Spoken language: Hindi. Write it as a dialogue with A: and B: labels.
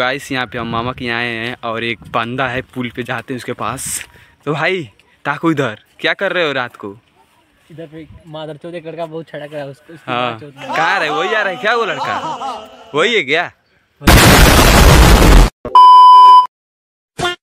A: गाइस यहाँ पे हम मामा के यहाँ आए हैं और एक बंदा है पुल पे जाते हैं उसके पास। तो भाई ताको इधर क्या कर रहे हो रात को?
B: इधर पे मादर चौथ एक लड़का बहुत छड़क रहा है उसको
A: हाँ। कहाँ रहे? वही आ रहा है क्या वो लड़का? वही है क्या?